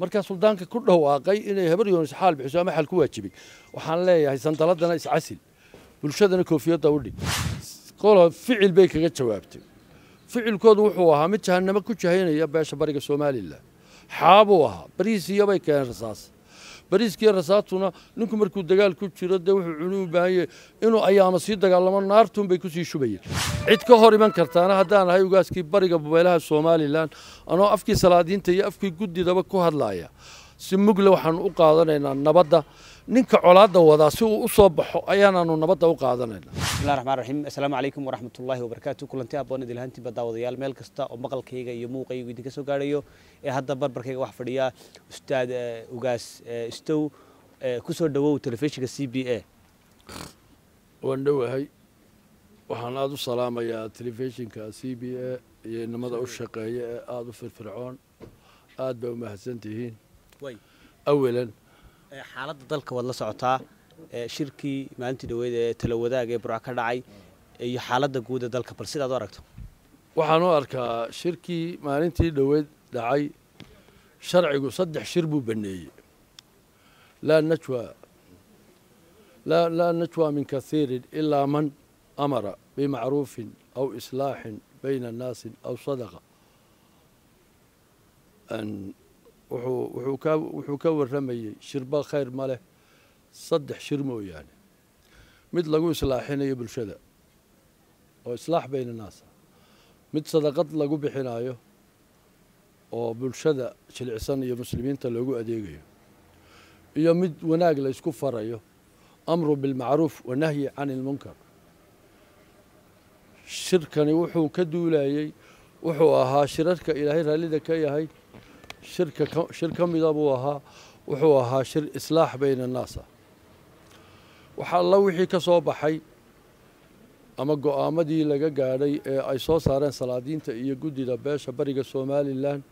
markaa suldaanka ku dhawaaqay inay habar yoonis xaal bixiso ama xal ku waajibay waxaan leeyahay sandaladana iscasil bulshadana koofiyadda u dhig. Qolo ficil bay kaga jawaabtay. Ficilkoodu wuxuu ahaa mid jahanamo ku jahaynaya beesha bariga somalilan xaabuu ahaa. Bariisiyabay keeneen rasaas bariiskiiyo rasaastuna ninku markuu dagaal ku jiro dee wuxuu cunu u baahan yahay inuu ayaama sii dagaalamo naartuunbay ku sii shubayeen. Cid ka hor iman kartaana haddaan ahay ugaaskii bariga beelaha somalilan anoo afkii salaadiinta iyo afkii guddidaba ku hadlaaya. Si mugle waxaanu u qaadanaynaa nabadda. Ninka colaadda wadaa si uu u soo baxo ayaanaanu nabadda u qaadanaynaa bismillahi raxmaan raxiim assalaamu calaykum waraxmatullaahi wabarakaatu kulanti aboon idilhantiba daawadayaal meel kasta oo maqalkayga iyo muuqaygu idinka soo gaadhayo ee hadda barbarkayga wax fadhiya ustaad ugaas istow ku soo dhowow telefishinka c b a. Waan dhowahay waxaan aada u salaamayaa telefishinka c b a iyo inamada u shaqeeya ee aada u firfircoon. Aad bay u mahadsan tihiin. Awalan. Xaaladda dalka waad la socotaa shirkii maalintii dhaweyd ee tala wadaag ee burca ka dhacay iyo xaaladda guud ee dalka. Bal sidaad u aragto. Waxaan u arkaa shirkii maalintii dhoweyd dhacay sharcigu saddex shir buu baneeyey. Laa najwa laa najwa min kathiirin ilaa man amara bimacruufin aw islaaxin bayna annaasin aw sadaqa. Wuxuu ka warramayey shirba khayr ma leh saddex shir mooyaane. Mid lagu islaaxinayo bulshada oo islaax bayna naasa mid sadaqad lagu bixinayo oo bulshada jilicsan iyo muslimiinta loogu adeegayo. Iyo mid wanaag la ysku farayo amru bilmacruuf wanahyi can ilmunkar shirkani wuxuu ka duulayey wuxuu ahaa shirarka ilaahay raallida ka yahay. Shir ka mida buu ahaa wuxuu ahaa shir islaax bayna annaasa waxa alla wixii ka soo baxay ama go'aamadii laga gaadhay ee ay soo saareen salaadiinta iyo guddida beesha bariga somalilan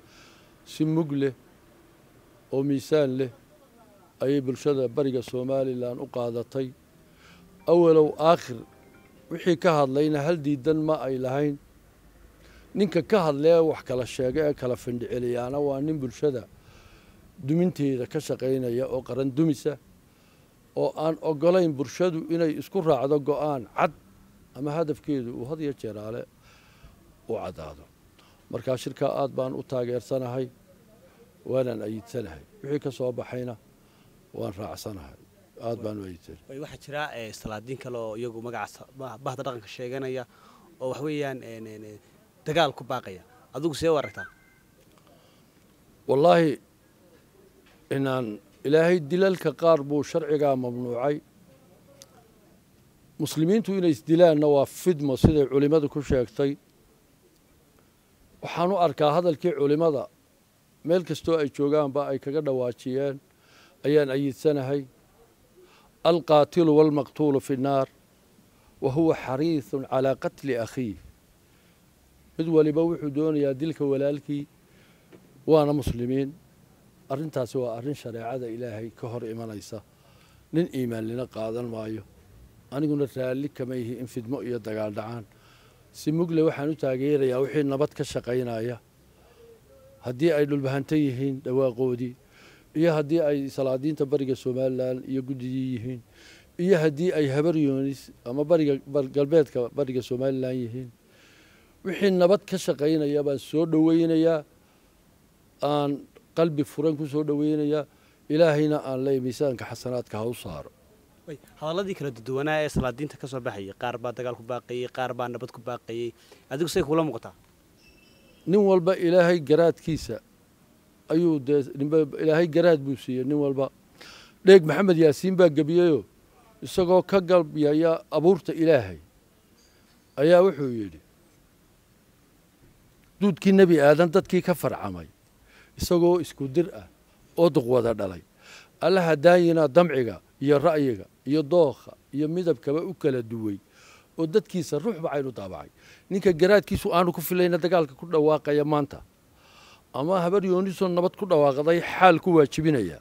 si mug leh oo miisaan leh ayay bulshada bariga somalilan u qaadatay. Awalow aakhir wixii ka hadlayna hal diidan ma ay lahayn. Ninka ka hadlee wax kala sheega ee kala findhiceliyaana waa nin bulshada duminteeda ka shaqaynaya oo qaran dumisa oo aan ogolayn bulshadu inay isku raacdo go'aan cad ama hadafkeedu uu had iyo jeeraale u caddaado markaa shirkaa aad baan u taageersanahay waanaan ayidsanahay. Wixii ka soo baxayna waan raacsanahay. Aad baan u ayidsanahay. Waxaa jira salaadiin kale oo iyagu magaca bahda dhaqanka sheeganaya oo wax weeyaan dagaal ku baaqaya. Adigu see u aragtaa? Wallaahi inaan ilaahay dilalka qaar buu sharcigaa mamnuucay. Muslimiintu inay isdilaanna waa fidmo siday culimmadu ku sheegtay. Waxaan u arkaa hadalkii culimmada meel kastoo ay joogaanba ay kaga dhawaajiyeen ayaan ayidsanahay. Alqaatilu waalmaqtuulu fi nnaar wa huwa xariisun calaa qatli akhiih. Mid waliba wuxuu doonayaa dilka walaalkii waana muslimiin arrintaasi waa arrin shareecada ilaahay ka hor imanaysa. Nin iimaanlina qaadan maayo aniguna raalli kama yihi in fidmo iyo dagaal dhacaan. Si mugle waxaan u taageerayaa wixii nabad ka shaqaynaya. Haddii ay dhulbahanto yihiin dhawaaqoodii iyo haddii ay salaadiinta bariga somalilan iyo guddidii yihiin iyo haddii ay habar yoonis ama bariga galbeedka bariga somalilan yihiin wixii nabad ka shaqaynaya baan soo dhoweynayaa. Aan qalbi furan ku soo dhoweynayaa ilaahayna aan leey miisaanka xasanaadka ha u saaro. Hadalladii kala duwanaa ee salaadiinta ka soo baxayay qaar baa dagaal ku baaqayey qaar baa nabad ku baaqayey adigu say kula muuqataa nin walba ilaahay garaadkiisa ayuu dee ilaahay garaad buu siiyey nin walba. Dheeg maxamed yaasiin baa gebiyeyoo isagoo ka galbyaya abuurta ilaahay. Ayaa wuxuu yidhi duudkii nebi aadan dadkii ka farcamay isagoo isku dir ah oo duqwada dhalay. Allaha daayinaa damciga iyo ra'yiga iyo dookha iyo midabkaba u kala duway oo dadkiisa ruux bacaynu daabacay. Ninka garaadkiisu aanu ku filayna dagaalka ku dhawaaqaya maanta. Ama habar yoonisoo nabad ku dhawaaqday xaal ku waajibinaya.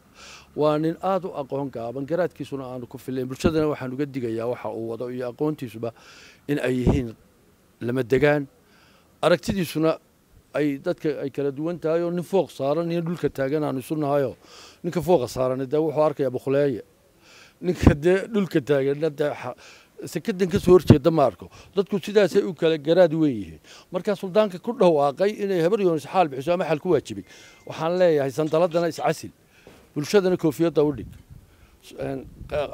Waa nin aada u aqoon gaaban. Garaadkiisuna aanu ku filayn. Bulshadana waxaan uga digayaa waxa uu wado iyo aqoontiisuba in ay yihiin lama degaan. Aragtidiisuna ay dadka ay kala duwan tahay oo nin fooq saaran iyo dhulka taagan aanu isu nahayoo ninka fooqa saaran dee wuxuu arkayaa bukhleeye ninka dee dhulka taaganna dee sekadan ka soo horjeeda ma arko dadku sidaasay u kala garaad weyn yihiin markaa suldaanka ku dhawaaqay inay habar yoonis xaal bixiso ama xal ku waajibay waxaan leeyahay sandaladana iscasil bulshadana koofiyadda u dhig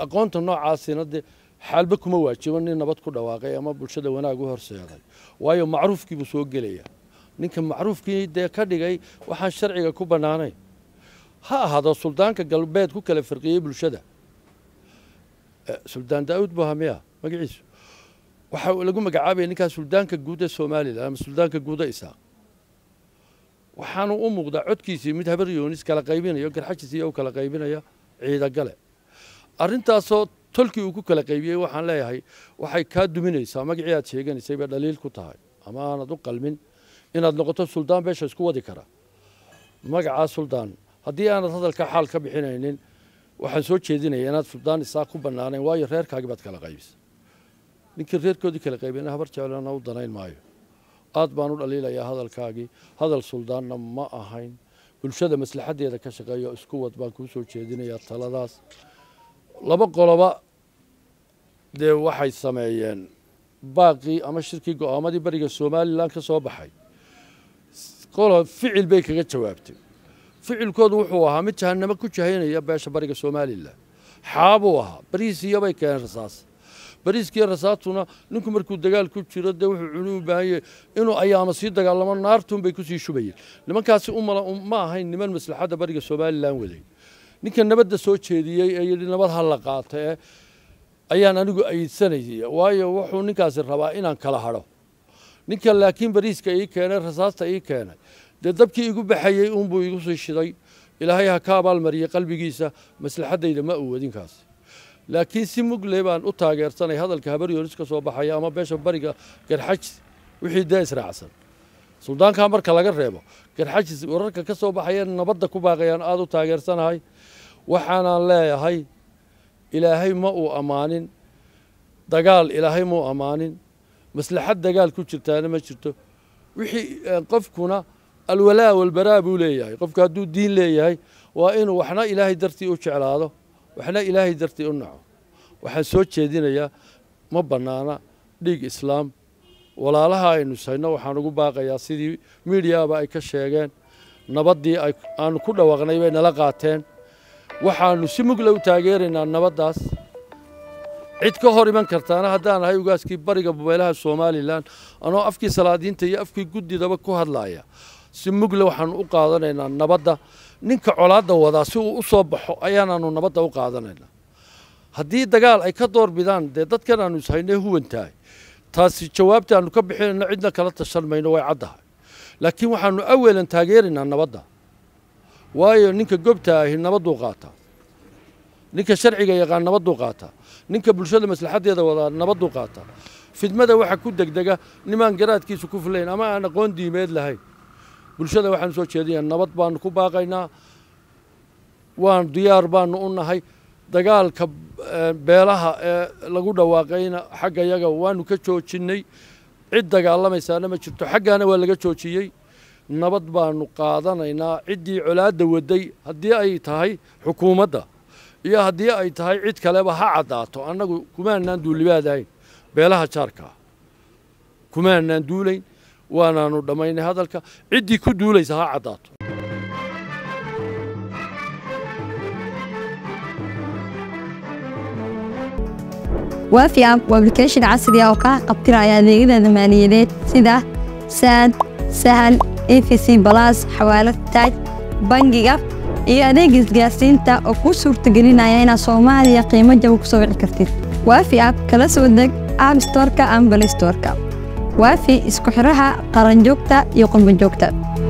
aqoonta noocaasina dee xaalba kuma waajibo nin nabad ku dhawaaqay ama bulshada wanaag u horseeday waayo macruufkii buu soo gelaya ninka macruufkii dee ka dhigay waxaan sharciga ku bannaanayn. Ha ahaado suldaanka galbeed ku kala firqiyey bulshada. Suldaan daa'uud buu ahaa miya magaciisu waxa lagu magacaabaya ninkaas suldaanka guud ee somalilan ama suldaanka guuda isaaq. Waxaanu u muuqdaa codkiisii mid habar yoonis kala qaybinayo garxajiisiiya u kala qaybinaya ciidagale arrintaasoo tolkii uu ku kala qaybiyey waxaan leeyahay waxay kaa duminaysaa magacii aad sheeganaysay bay dhaliil ku tahay. Ama aanad u qalmin inaad noqoto suldaan beesha isku wadi kara. Magacaa suldaan haddii aanad hadalka xaal ka bixinaynin waxaan soo jeedinaya inaad suldaan isaa ku bannaanayn waayo reerkaagii baad kala qaybisa ninkii reerkoodii kala qaybina habar jeclana u danayn maayo. Aad baan u dhaliilayaa hadalkaagii hadal suldaanna ma ahayn. Bulshada maslaxaddeeda ka shaqeeyo isku wad baan kuu soo jeedinayaa taladaas. Laba qoloba dee waxay sameeyeen baaqii ama shirkii go'aamadii bariga somalilan ka soo baxay qolo ficil bay kaga jawaabtay. Ficilkoodu wuxuu ahaa mid jahanamo ku jahaynaya beesha bariga somalilan xaabuu ahaa bariisiyabay keeneen rasaas. Bariiskiiyo rasaastuna ninku markuu dagaal ku jiro dee wuxuu cuni u baahanye inuu ayaama sii dagaalamo naartuun bay ku sii shubayeen. Nimankaasi ma ahayn niman maslaxadda bariga somalilan waday. Ninka nabadda soo jeediyey ee yidhi nabad ha la qaato ee ayaan anigu aydsanayay. Waayo wuxuu ninkaasi rabaa inaan kala hadho ninka laakiin bariiska ii keenay rasaasta ii keenay. Dee dabkii igu baxayey uunbuu igu sii shiday. Ilaahay ha ka abaalmariyey qalbigiisa maslaxaddayda ma uu wadinkaasi laakiin si mugle baan u taageersanay hadalka habar yoonis ka soo baxaya ama beesha bariga garxajis wixii dee israacsan suldaankaa marka laga reebo garxajis wararka ka soo baxaya nabadda ku baaqayaan aada u taageersanahay. Waxaanaan leeyahay ilaahay ma uu ammaanin dagaal ilaahay muu ammaanin maslaxad dagaal ku jirtaana ma jirto. Wixii qofkuna alwalaa walbaraa buu leeyahay. Qofku hadduu diin leeyahay waa inuu waxna ilaahay dartii u jeclaado waxna ilaahay dartii u naco. Waxaan soo jeedinayaa ma bannaana dhiig islaam. Walaalaha aynu sayno waxaan ugu baaqayaa sidii miidiyaaba ay ka sheegeen nabaddii aanu ku dhawaaqnay bay nala qaateen. Waxaanu si mugle u taageeraynaa nabaddaas cid ka hor iman kartaana haddaan ahay ugaaskii bariga beelaha somalilan anoo afkii salaadiinta iyo afkii guddidaba ku hadlaya si mugle waxaanu u qaadanaynaa nabadda. Ninka colaadda wadaa si uu u soo baxo ayaanaanu nabadda u qaadanaynaa. Haddii dagaal ay ka door bidaan dee dadkan aanu ishaynay huwantahay. Taasi jawaabta aanu ka bixinayno cidna kala tashan mayno way caddahay. Laakiin waxaanu awelan taageeraynaa nabadda. Waayo ninka gobta ahi nabadduu qaataa ninka sharciga yaqaan nabadduu qaataa ninka bulshada maslaxaddeeda wadaa nabadduu qaataa fidmada waxa ku degdega nimaan garaadkiisu ku filayn ama aan aqoon diimeed lahayn. Bulshada waxaanu soo jeedinayaa nabad baanu ku baaqaynaa. Waan diyaar baanu u nahay. Dagaalka beelaha ee lagu dhawaaqayna xagga yaga waanu ka joojinnay. Cid dagaalamaysaana ma jirto xaggaana waa laga joojiyey. Nabad baanu qaadanaynaa. Ciddii colaadda waday haddii ay tahay xukuumadda iyo haddii ay tahay cid kaleba ha caddaato annagu kumaanaan duulibaadahayn beelaha jaarkaa kumaanaan duulayn waanaanu dhammaynay hadalka. Ciddii ku duulaysa ha caddaato. Waafi app waa application casri ah oo kaa qabtiraya adeegyada maaliyadeed sida saad sahal efc balas xawaalad taaj bangiga iyo adeega isgaarsiinta oo kuu suurtagelinaya inaad soomaaliya qiimo jaba ku soo wici kartid. Waafi app kala soo deg app balay storeka. Waafi isku xidhaha qaranjoogta iyo qurbanjoogta